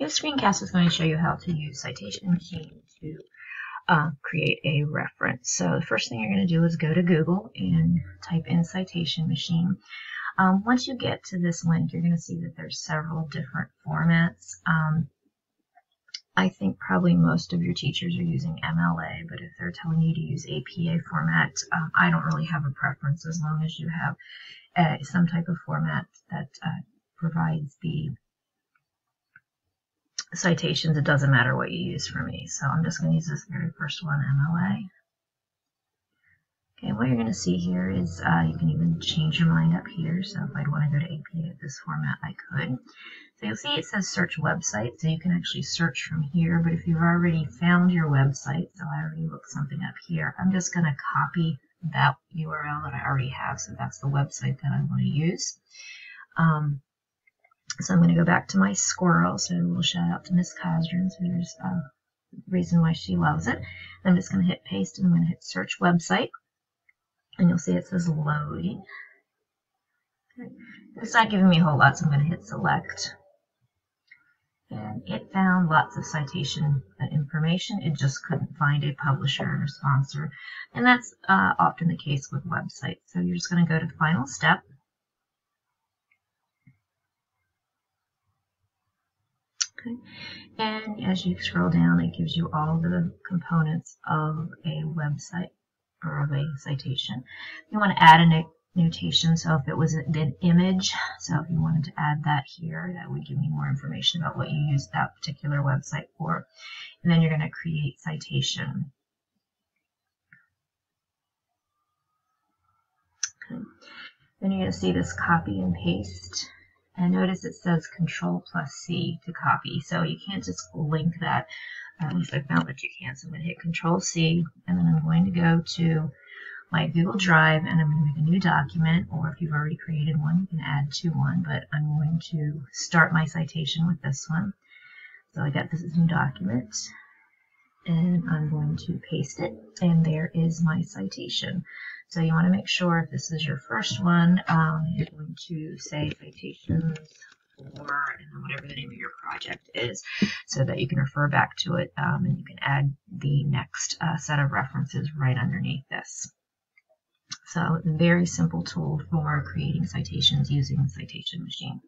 This screencast is going to show you how to use Citation Machine to uh, create a reference. So the first thing you're going to do is go to Google and type in Citation Machine. Um, once you get to this link, you're going to see that there's several different formats. Um, I think probably most of your teachers are using MLA, but if they're telling you to use APA format, um, I don't really have a preference as long as you have uh, some type of format that uh, provides the citations, it doesn't matter what you use for me. So I'm just going to use this very first one, MLA. Okay, what you're going to see here is uh, you can even change your mind up here. So if I'd want to go to APA this format, I could. So you'll see it says search website, so you can actually search from here. But if you've already found your website, so I already looked something up here, I'm just going to copy that URL that I already have. So that's the website that I want to use. Um, so I'm going to go back to my squirrel. So we'll shout out to Miss Cosdrin. So there's a reason why she loves it. I'm just going to hit paste and I'm going to hit search website. And you'll see it says loading. Okay. It's not giving me a whole lot, so I'm going to hit select. And it found lots of citation information. It just couldn't find a publisher or sponsor. And that's uh, often the case with websites. So you're just going to go to the final step. Okay. And as you scroll down, it gives you all the components of a website or of a citation. You want to add a notation, so if it was an image, so if you wanted to add that here, that would give me more information about what you used that particular website for. And then you're going to create citation. Okay. Then you're going to see this copy and paste and notice it says Control plus C to copy. So you can't just link that. At least I found that you can. So I'm going to hit Control C, and then I'm going to go to my Google Drive, and I'm going to make a new document, or if you've already created one, you can add to one, but I'm going to start my citation with this one. So I got this new document, and I'm going to paste it, and there is my citation. So you want to make sure if this is your first one, um, you're going to say citations for and whatever the name of your project is so that you can refer back to it um, and you can add the next uh, set of references right underneath this. So very simple tool for creating citations using the citation machine.